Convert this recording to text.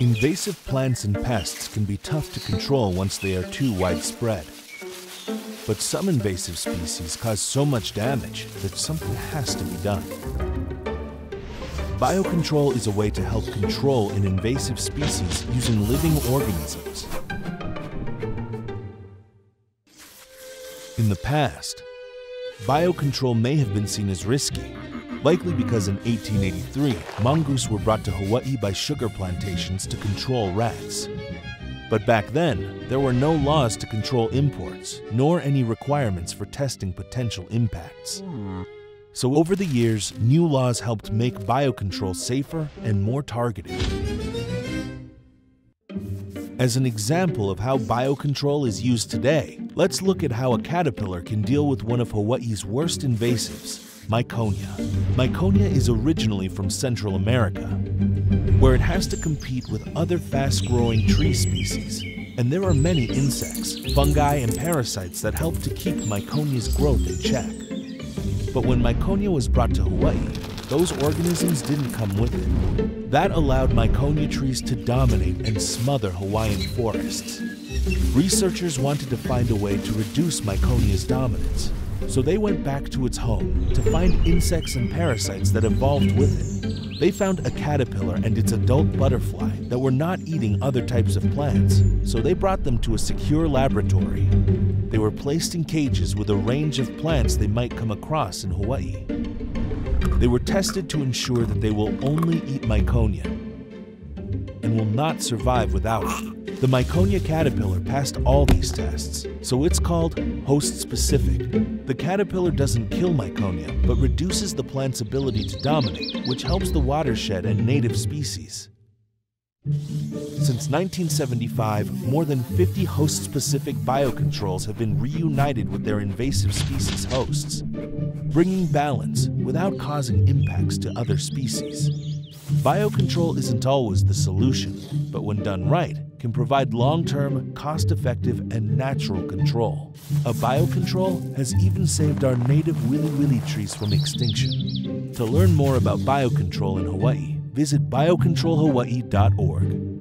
Invasive plants and pests can be tough to control once they are too widespread. But some invasive species cause so much damage that something has to be done. Biocontrol is a way to help control an invasive species using living organisms. In the past, biocontrol may have been seen as risky, likely because in 1883, mongoose were brought to Hawaii by sugar plantations to control rats. But back then, there were no laws to control imports, nor any requirements for testing potential impacts. So over the years, new laws helped make biocontrol safer and more targeted. As an example of how biocontrol is used today, let's look at how a caterpillar can deal with one of Hawaii's worst invasives, Miconia. Miconia is originally from Central America, where it has to compete with other fast-growing tree species. And there are many insects, fungi, and parasites that help to keep Miconia's growth in check. But when Miconia was brought to Hawaii, those organisms didn't come with it. That allowed miconia trees to dominate and smother Hawaiian forests. Researchers wanted to find a way to reduce miconia's dominance, so they went back to its home to find insects and parasites that evolved with it. They found a caterpillar and its adult butterfly that were not eating other types of plants, so they brought them to a secure laboratory. They were placed in cages with a range of plants they might come across in Hawaii. They were tested to ensure that they will only eat Miconia and will not survive without it. The Miconia caterpillar passed all these tests, so it's called host specific. The caterpillar doesn't kill Miconia, but reduces the plant's ability to dominate, which helps the watershed and native species. Since 1975, more than 50 host-specific biocontrols have been reunited with their invasive species hosts, bringing balance without causing impacts to other species. Biocontrol isn't always the solution, but when done right, can provide long-term, cost-effective, and natural control. A biocontrol has even saved our native wili trees from extinction. To learn more about biocontrol in Hawaii, visit biocontrolhawaii.org.